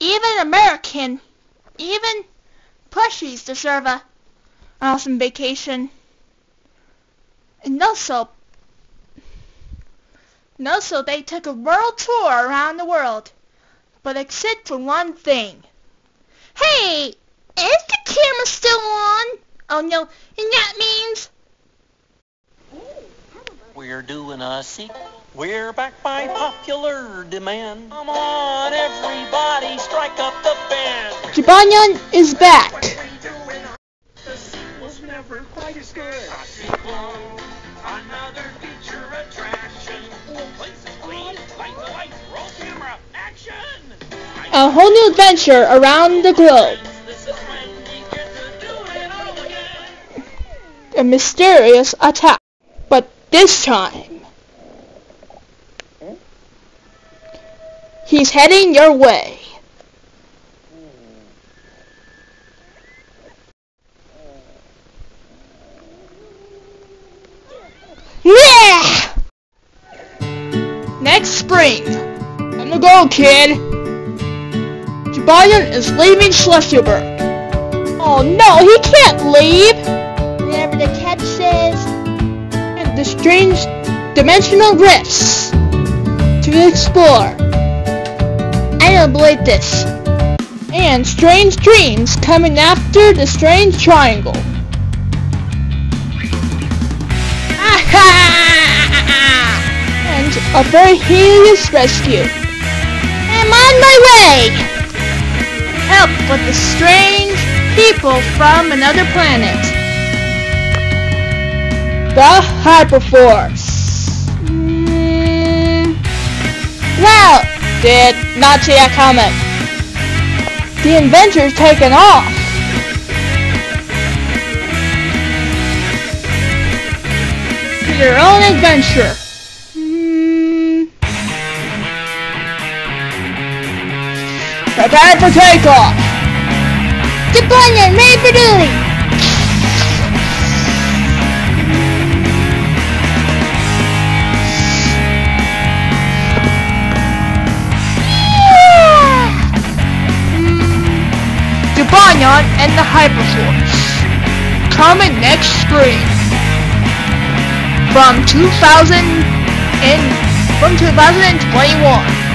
even American, even plushies deserve a awesome vacation. And also, and also they took a world tour around the world, but except for one thing. Hey, is the camera still on? Oh no, and that means We're doing a sequel. We're back by popular demand. Come on, everybody, strike up the band. Jibanyan is back. The sequel's never quite as good. A sequel, another feature attraction. Places clean, light the lights, roll camera, action. A whole new adventure around the globe. This is when you get to do it all again. A mysterious attack. But this time, he's heading your way. Yeah! Next spring. On the go, kid. Jibanyan is leaving Schleswig. Oh no, he can't leave! Whatever the catch says. And the strange dimensional rifts to explore. I believe this. And strange dreams coming after the strange triangle. and a very hideous rescue. I'm on my way! Help with the strange people from another planet. The Hyperforce. Did not see that coming. The inventor's taken off. Their own adventure. Mm. Prepare for takeoff. Deployment ready for duty. And the Hyperforce. Coming next spring. From 2000 and from 2021.